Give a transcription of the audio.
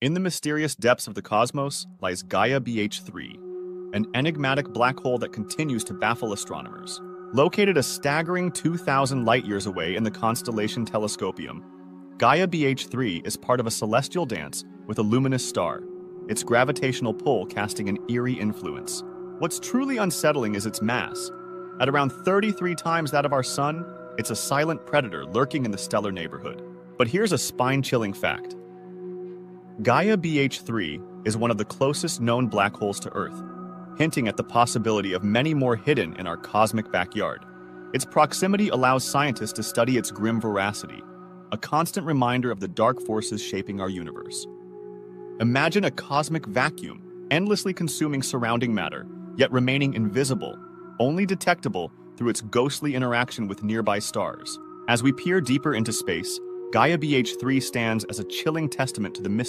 In the mysterious depths of the cosmos lies Gaia BH3, an enigmatic black hole that continues to baffle astronomers. Located a staggering 2,000 light years away in the constellation Telescopium, Gaia BH3 is part of a celestial dance with a luminous star, its gravitational pull casting an eerie influence. What's truly unsettling is its mass. At around 33 times that of our Sun, it's a silent predator lurking in the stellar neighborhood. But here's a spine chilling fact Gaia BH3 is one of the closest known black holes to Earth, hinting at the possibility of many more hidden in our cosmic backyard. Its proximity allows scientists to study its grim veracity, a constant reminder of the dark forces shaping our universe. Imagine a cosmic vacuum, endlessly consuming surrounding matter, yet remaining invisible, only detectable through its ghostly interaction with nearby stars. As we peer deeper into space, Gaia BH3 stands as a chilling testament to the mystery